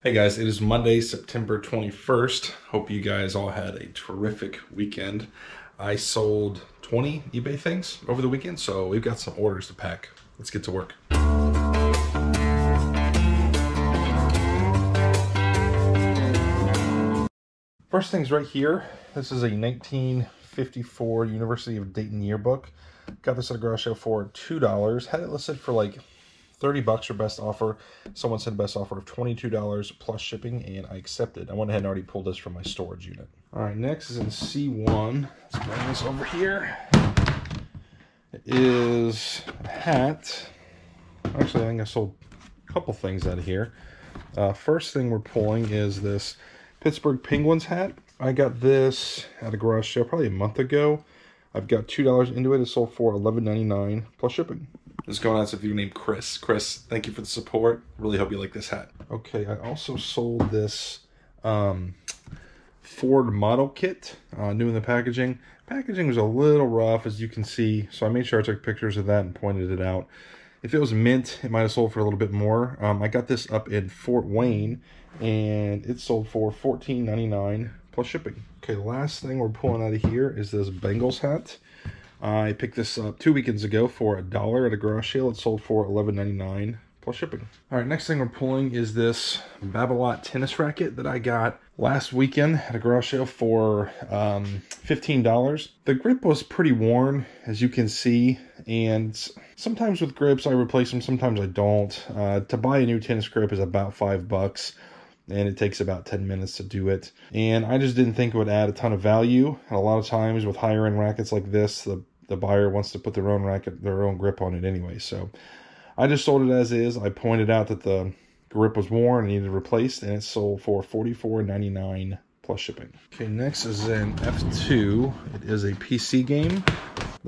Hey guys, it is Monday, September 21st. Hope you guys all had a terrific weekend. I sold 20 eBay things over the weekend, so we've got some orders to pack. Let's get to work. First thing's right here. This is a 1954 University of Dayton yearbook. Got this at a garage sale for $2. Had it listed for like 30 bucks for best offer. Someone said best offer of $22 plus shipping, and I accepted. I went ahead and already pulled this from my storage unit. All right, next is in C1. Let's bring this over here. It is a hat. Actually, I think I sold a couple things out of here. Uh, first thing we're pulling is this Pittsburgh Penguins hat. I got this at a garage sale probably a month ago. I've got $2 into it. It sold for $11.99 plus shipping. Is going out to a viewer named Chris. Chris, thank you for the support. Really hope you like this hat. Okay, I also sold this um, Ford model kit, uh, new in the packaging. Packaging was a little rough, as you can see, so I made sure I took pictures of that and pointed it out. If it was mint, it might have sold for a little bit more. Um, I got this up in Fort Wayne, and it sold for $14.99 plus shipping. Okay, last thing we're pulling out of here is this Bengals hat. I picked this up two weekends ago for a dollar at a garage sale. It sold for $11.99 plus shipping. All right, next thing we're pulling is this Babolat tennis racket that I got last weekend at a garage sale for um, $15. The grip was pretty worn, as you can see, and sometimes with grips I replace them, sometimes I don't. Uh, to buy a new tennis grip is about five bucks and it takes about 10 minutes to do it. And I just didn't think it would add a ton of value. And a lot of times with higher end rackets like this, the the buyer wants to put their own racket, their own grip on it anyway. So I just sold it as is. I pointed out that the grip was worn and needed replaced, and it sold for $44.99 plus shipping. Okay, next is an F2. It is a PC game.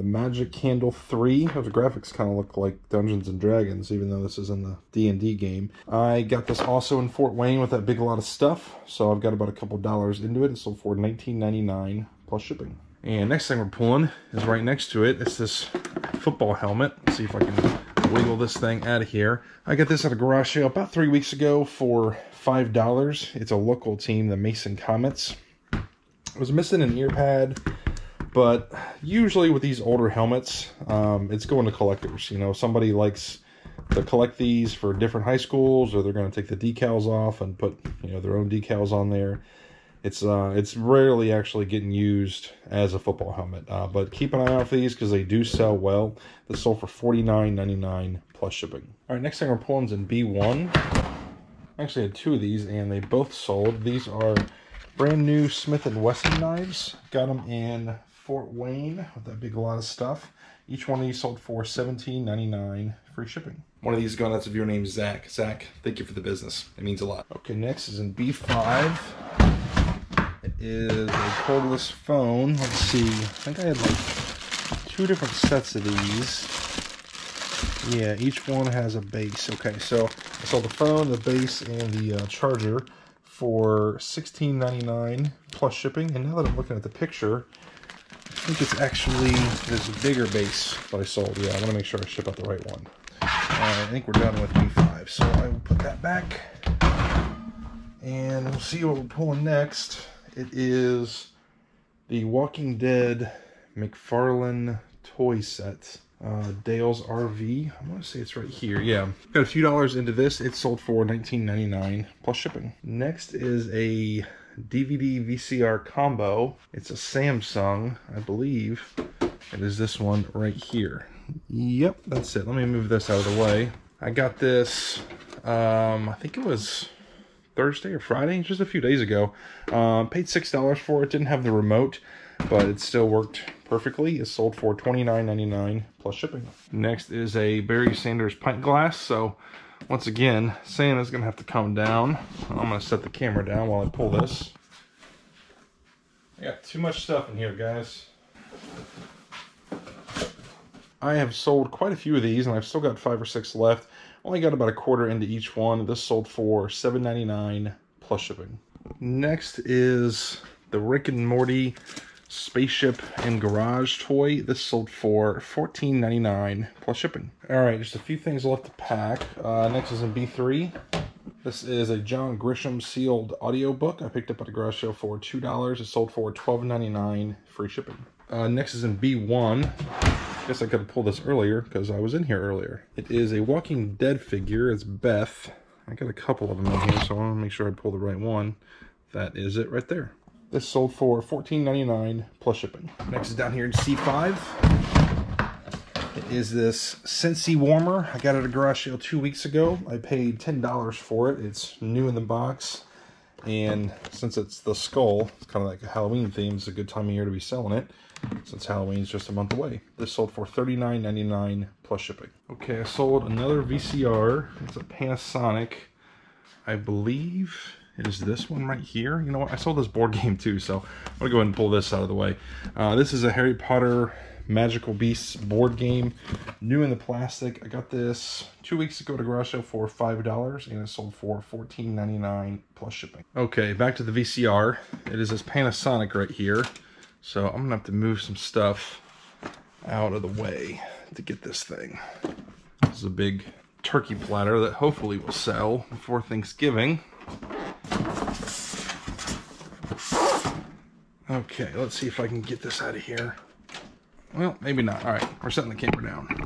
The Magic Candle 3. The graphics kind of look like Dungeons and Dragons, even though this is in the D&D game. I got this also in Fort Wayne with that big lot of stuff, so I've got about a couple dollars into it. It sold for $19.99 plus shipping. And next thing we're pulling is right next to it. It's this football helmet. Let's see if I can wiggle this thing out of here. I got this at a garage sale about three weeks ago for $5. It's a local team, the Mason Comets. I was missing an ear pad, but usually with these older helmets, um, it's going to collectors. You know, somebody likes to collect these for different high schools, or they're going to take the decals off and put, you know, their own decals on there. It's uh, it's rarely actually getting used as a football helmet, uh, but keep an eye out for these because they do sell well. They sold for forty nine ninety nine plus shipping. All right, next thing we're pulling is in B one. I actually had two of these, and they both sold. These are brand new Smith and Wesson knives. Got them in Fort Wayne with that big lot of stuff. Each one of these sold for $17.99 free shipping. One of these is going out to your name, Zach. Zach, thank you for the business. It means a lot. Okay, next is in B5 It is a cordless phone. Let's see. I think I had like two different sets of these. Yeah, each one has a base. Okay, so I saw the phone, the base, and the uh, charger for $16.99 plus shipping. And now that I'm looking at the picture, I think it's actually this bigger base that I sold. Yeah, I want to make sure I ship out the right one. Uh, I think we're done with B5, so I will put that back. And we'll see what we're pulling next. It is the Walking Dead McFarlane toy set. Uh, Dale's RV. I want to say it's right here. Yeah, got a few dollars into this. It sold for $19.99 plus shipping. Next is a DVD VCR combo. It's a Samsung, I believe. It is this one right here. Yep, that's it. Let me move this out of the way. I got this, um, I think it was Thursday or Friday, just a few days ago. Um, paid $6 for it. Didn't have the remote, but it still worked perfectly. It sold for $29.99 plus shipping. Next is a Barry Sanders pint glass. So once again, Santa's going to have to come down. I'm going to set the camera down while I pull this. I got too much stuff in here, guys. I have sold quite a few of these, and I've still got five or six left. Only got about a quarter into each one. This sold for $7.99 plus shipping. Next is the Rick and Morty spaceship and garage toy. This sold for $14.99 plus shipping. All right, just a few things left to pack. Uh, next is in B3. This is a John Grisham sealed audiobook I picked up at a garage sale for $2. It sold for $12.99 free shipping. Uh, next is in B1. I Guess I could have pulled this earlier because I was in here earlier. It is a Walking Dead figure. It's Beth. I got a couple of them in here, so I want to make sure I pull the right one. That is it right there. This sold for $14.99 plus shipping. Next is down here in C5. Is this Scentsy warmer. I got it at a garage sale two weeks ago. I paid $10 for it. It's new in the box. And since it's the skull, it's kind of like a Halloween theme. It's a good time of year to be selling it since Halloween's just a month away. This sold for $39.99 plus shipping. Okay, I sold another VCR. It's a Panasonic. I believe it is this one right here. You know what? I sold this board game too, so I'm going to go ahead and pull this out of the way. Uh, this is a Harry Potter Magical Beasts board game, new in the plastic. I got this two weeks ago at a garage sale for $5 and it sold for $14.99 plus shipping. Okay, back to the VCR. It is this Panasonic right here. So I'm gonna have to move some stuff out of the way to get this thing. This is a big turkey platter that hopefully will sell before Thanksgiving. Okay, let's see if I can get this out of here. Well, maybe not. All right, we're setting the camera down.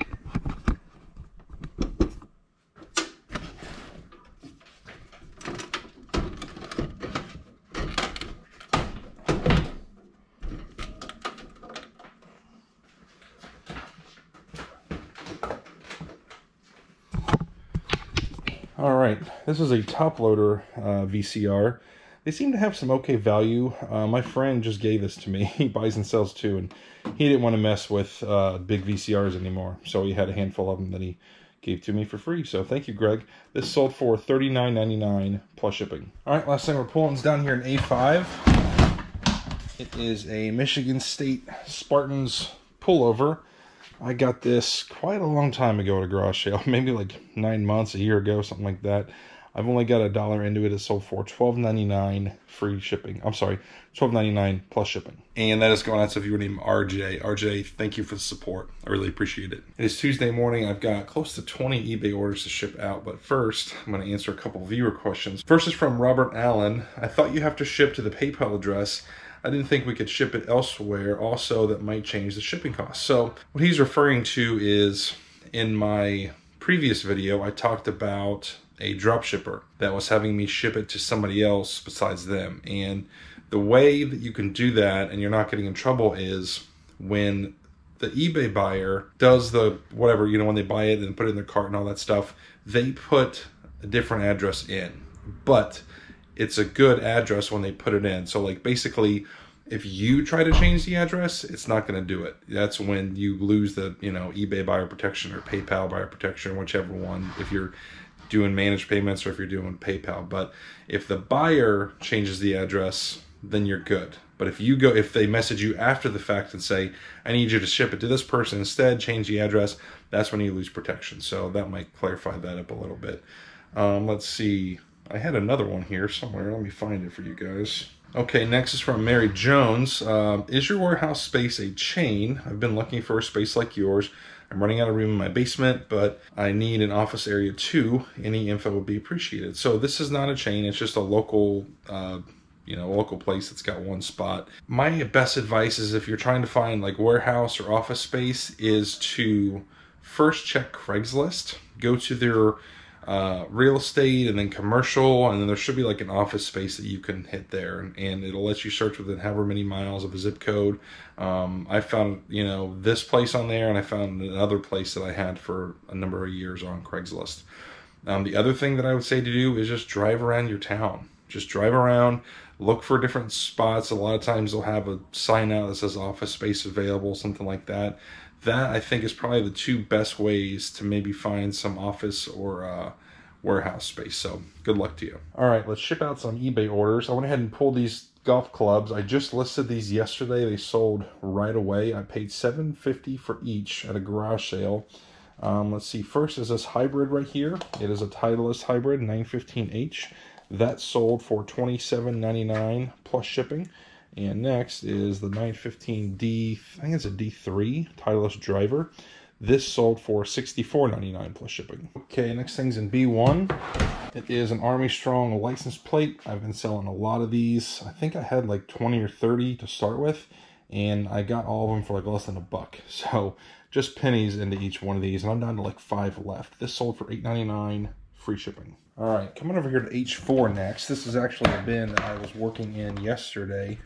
All right, this is a top loader uh, VCR. They seem to have some okay value. Uh, my friend just gave this to me. He buys and sells too, and he didn't want to mess with uh, big VCRs anymore. So he had a handful of them that he gave to me for free. So thank you, Greg. This sold for $39.99 plus shipping. All right, last thing we're pulling is down here in A5. It is a Michigan State Spartans pullover. I got this quite a long time ago at a garage sale, maybe like nine months, a year ago, something like that. I've only got a dollar into it. It sold for $12.99 free shipping. I'm sorry, $12.99 plus shipping. And that is going out to viewer named RJ. RJ, thank you for the support. I really appreciate it. It is Tuesday morning. I've got close to 20 eBay orders to ship out. But first, I'm going to answer a couple viewer questions. First is from Robert Allen. I thought you have to ship to the PayPal address. I didn't think we could ship it elsewhere. Also, that might change the shipping cost. So what he's referring to is in my previous video, I talked about a drop shipper that was having me ship it to somebody else besides them. And the way that you can do that and you're not getting in trouble is when the eBay buyer does the whatever, you know, when they buy it and put it in their cart and all that stuff, they put a different address in. But it's a good address when they put it in. So like basically if you try to change the address, it's not going to do it. That's when you lose the, you know, eBay buyer protection or PayPal buyer protection, whichever one. If you're doing managed payments or if you're doing PayPal. But if the buyer changes the address, then you're good. But if you go, if they message you after the fact and say, I need you to ship it to this person instead, change the address, that's when you lose protection. So that might clarify that up a little bit. Um, let's see. I had another one here somewhere. Let me find it for you guys. Okay, next is from Mary Jones. Uh, is your warehouse space a chain? I've been looking for a space like yours. I'm running out of room in my basement, but I need an office area too. Any info would be appreciated. So this is not a chain. It's just a local, uh, you know, local place that's got one spot. My best advice is if you're trying to find like warehouse or office space is to first check Craigslist. Go to their uh, real estate and then commercial, and then there should be like an office space that you can hit there, and, it'll let you search within however many miles of a zip code. Um, I found you know this place on there, and I found another place that I had for a number of years on Craigslist. Um, the other thing that I would say to do is just drive around your town. Just drive around, look for different spots. A lot of times they'll have a sign out that says office space available, something like that that I think is probably the two best ways to maybe find some office or uh, warehouse space. So good luck to you. All right, let's ship out some eBay orders. I went ahead and pulled these golf clubs. I just listed these yesterday. They sold right away. I paid 750 for each at a garage sale. Um, let's see. First is this hybrid right here. It is a Titleist hybrid 915H. That sold for $27.99 plus shipping. And next is the 915D, I think it's a D3 Titleist driver. This sold for $64.99 plus shipping. Okay, next thing's in B1. It is an Army Strong license plate. I've been selling a lot of these. I think I had like 20 or 30 to start with, and I got all of them for like less than a buck. So just pennies into each one of these, and I'm down to like five left. This sold for $8.99, free shipping. All right, coming over here to H4 next. This is actually a bin that I was working in yesterday,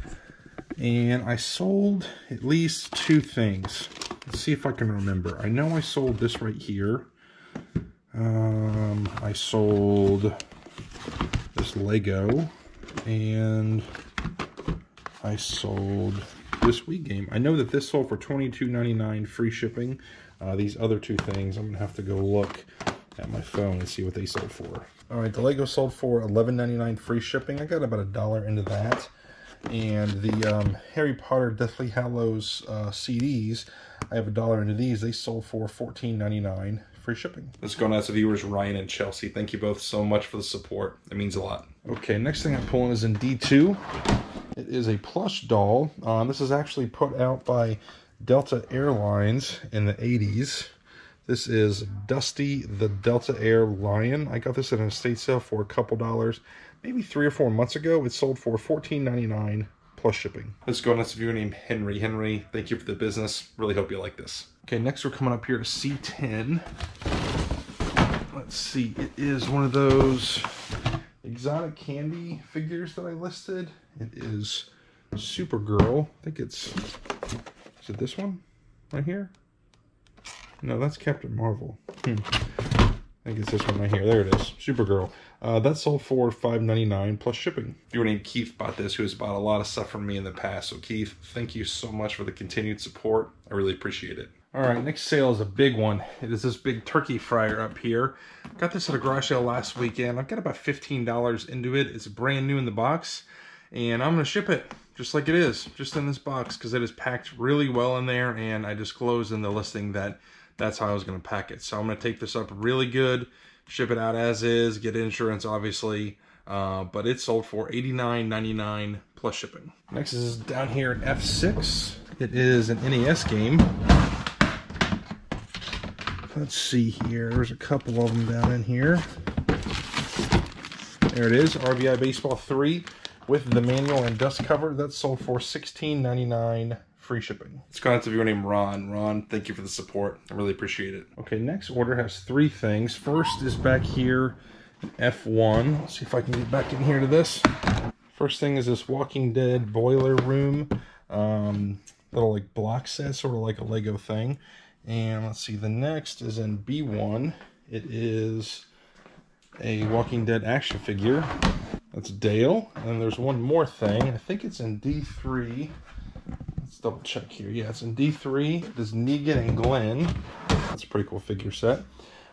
and I sold at least two things. Let's see if I can remember. I know I sold this right here. Um, I sold this Lego, and I sold this Wii game. I know that this sold for $22.99 free shipping. Uh, these other two things, I'm going to have to go look at my phone and see what they sold for. All right, the Lego sold for $11.99 free shipping. I got about a dollar into that. And the um, Harry Potter Deathly Hallows uh, CDs, I have a dollar into these. They sold for $14.99 free shipping. Let's go out to viewers Ryan and Chelsea. Thank you both so much for the support. It means a lot. Okay, next thing I'm pulling is in D2. It is a plush doll. Um, this is actually put out by Delta Airlines in the 80s. This is Dusty the Delta Air Lion. I got this at an estate sale for a couple dollars, maybe three or four months ago. It sold for $14.99 plus shipping. Let's go next viewer named Henry. Henry, thank you for the business. Really hope you like this. Okay, next we're coming up here to C10. Let's see, it is one of those exotic candy figures that I listed. It is Supergirl. I think it's, is it this one right here? No, that's Captain Marvel. Hmm. I think it's this one right here. There it is. Supergirl. Uh, that sold for $5.99 plus shipping. Your name Keith bought this, who has bought a lot of stuff from me in the past. So Keith, thank you so much for the continued support. I really appreciate it. All right, next sale is a big one. It is this big turkey fryer up here. Got this at a garage sale last weekend. I've got about $15 into it. It's brand new in the box, and I'm gonna ship it just like it is, just in this box, because it is packed really well in there, and I disclosed in the listing that that's how I was going to pack it. So I'm going to take this up really good, ship it out as is, get insurance obviously, uh, but it sold for $89.99 plus shipping. Next is down here in F6. It is an NES game. Let's see here. There's a couple of them down in here. There it is, RBI Baseball 3 with the manual and dust cover. That sold for $16.99 free shipping. Let's go out to viewer named Ron. Ron, thank you for the support. I really appreciate it. Okay, next order has three things. First is back here, F1. Let's see if I can get back in here to this. First thing is this Walking Dead boiler room. Um, little like block set, sort of like a Lego thing. And let's see, the next is in B1. It is a Walking Dead action figure. That's Dale. And there's one more thing. I think it's in D3. Double check here. Yeah, it's in D3. This Negan and Glenn. That's a pretty cool figure set.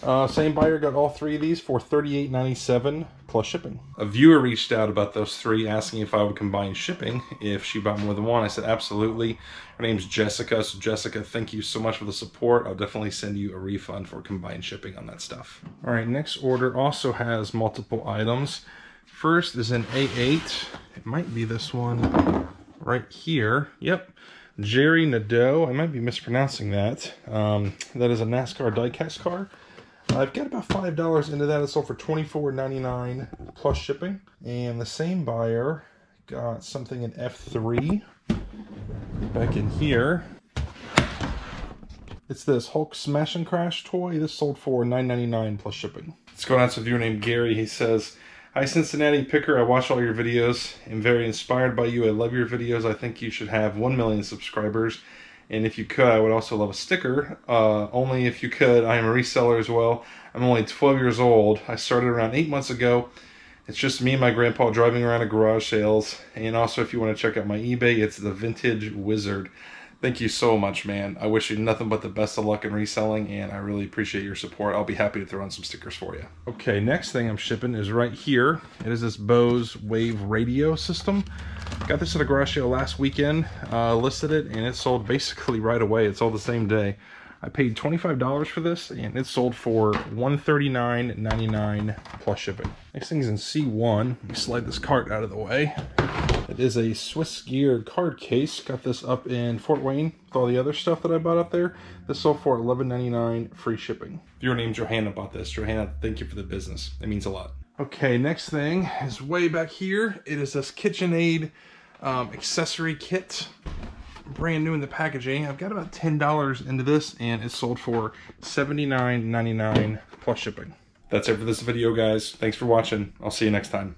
Uh, same buyer got all three of these for $38.97 plus shipping. A viewer reached out about those three asking if I would combine shipping if she bought more than one. I said absolutely. Her name's Jessica. So Jessica, thank you so much for the support. I'll definitely send you a refund for combined shipping on that stuff. All right, next order also has multiple items. First is an A8. It might be this one right here. Yep. Jerry Nadeau. I might be mispronouncing that. Um, that is a NASCAR diecast car. I've got about $5 into that. It sold for $24.99 plus shipping. And the same buyer got something in F3 back in here. It's this Hulk Smash and Crash toy. This sold for $9.99 plus shipping. Let's go down to a viewer named Gary. He says, Hi Cincinnati Picker, I watch all your videos. I'm very inspired by you. I love your videos. I think you should have 1 million subscribers. And if you could, I would also love a sticker. Uh, only if you could. I am a reseller as well. I'm only 12 years old. I started around 8 months ago. It's just me and my grandpa driving around at garage sales. And also if you want to check out my eBay, it's the Vintage Wizard. Thank you so much, man. I wish you nothing but the best of luck in reselling, and I really appreciate your support. I'll be happy to throw on some stickers for you. Okay, next thing I'm shipping is right here. It is this Bose Wave radio system. Got this at a garage sale last weekend, uh, listed it, and it sold basically right away. It sold the same day. I paid $25 for this, and it sold for $139.99 plus shipping. Next thing's in C1. Let me slide this cart out of the way. It is a Swiss Gear card case. Got this up in Fort Wayne with all the other stuff that I bought up there. This sold for $11.99 free shipping. Your name Johanna bought this. Johanna, thank you for the business. It means a lot. Okay, next thing is way back here. It is this KitchenAid um, accessory kit. Brand new in the packaging. I've got about $10 into this and it sold for $79.99 plus shipping. That's it for this video, guys. Thanks for watching. I'll see you next time.